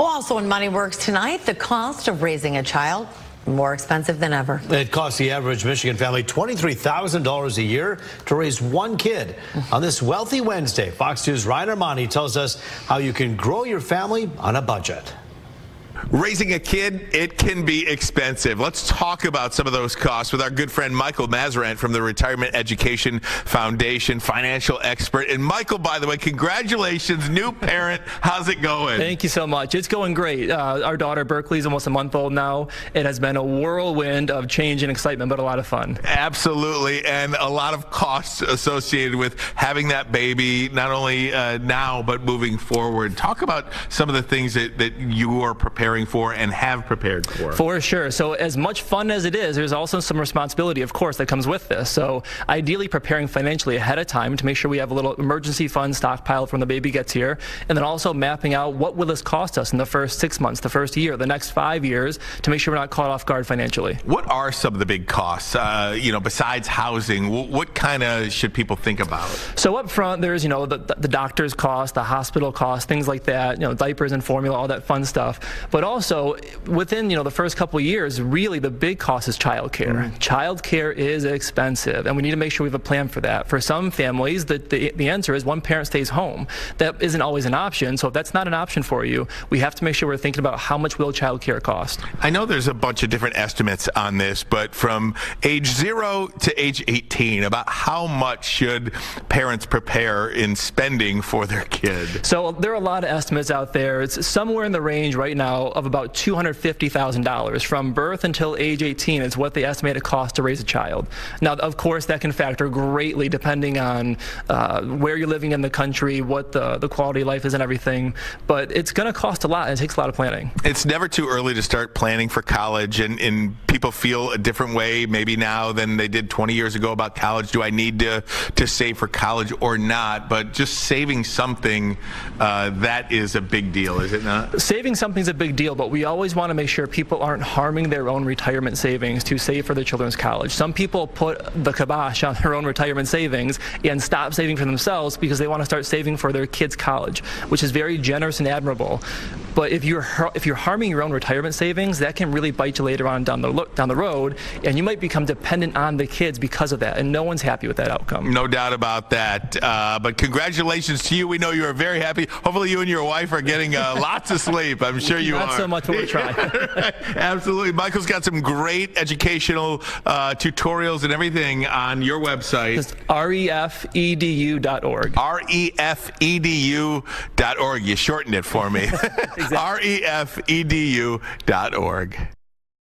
Well, also in Money Works tonight, the cost of raising a child more expensive than ever. It costs the average Michigan family $23,000 a year to raise one kid. On this Wealthy Wednesday, Fox News' Ryan Armani tells us how you can grow your family on a budget. Raising a kid, it can be expensive. Let's talk about some of those costs with our good friend Michael Masserant from the Retirement Education Foundation, financial expert. And Michael, by the way, congratulations, new parent. How's it going? Thank you so much. It's going great. Uh, our daughter Berkley is almost a month old now. It has been a whirlwind of change and excitement, but a lot of fun. Absolutely, and a lot of costs associated with having that baby, not only uh, now but moving forward. Talk about some of the things that, that you are prepared preparing for and have prepared for? For sure. So as much fun as it is, there's also some responsibility, of course, that comes with this. So ideally preparing financially ahead of time to make sure we have a little emergency fund stockpiled from the baby gets here, and then also mapping out what will this cost us in the first six months, the first year, the next five years, to make sure we're not caught off guard financially. What are some of the big costs, uh, you know, besides housing? What, kind of should people think about? So up front, there's, you know, the, the doctor's cost, the hospital cost, things like that, you know, diapers and formula, all that fun stuff. But also, within you know the first couple of years, really the big cost is childcare. Mm. Childcare is expensive, and we need to make sure we have a plan for that. For some families, the, the, the answer is one parent stays home. That isn't always an option. So if that's not an option for you, we have to make sure we're thinking about how much will childcare cost. I know there's a bunch of different estimates on this, but from age zero to age 18, about how much should parents prepare in spending for their kid? So there are a lot of estimates out there. It's somewhere in the range right now of about $250,000 from birth until age 18 is what they estimate it costs to raise a child. Now, of course, that can factor greatly depending on uh, where you're living in the country, what the, the quality of life is and everything, but it's going to cost a lot and it takes a lot of planning. It's never too early to start planning for college and, and people feel a different way maybe now than they did 20 years ago about college. Do I need to, to save for college or not? But just saving something, uh, that is a big deal, is it not? Saving something is a big deal, but we always want to make sure people aren't harming their own retirement savings to save for their children's college. Some people put the kibosh on their own retirement savings and stop saving for themselves because they want to start saving for their kids' college, which is very generous and admirable. But if you're if you're harming your own retirement savings, that can really bite you later on down the look down the road, and you might become dependent on the kids because of that, and no one's happy with that outcome. No doubt about that. Uh, but congratulations to you. We know you are very happy. Hopefully, you and your wife are getting uh, lots of sleep. I'm sure you Not are. Not so much, but we're trying. Absolutely. Michael's got some great educational uh, tutorials and everything on your website. Just refedu.org. refedu.org. You shortened it for me. refedu.org.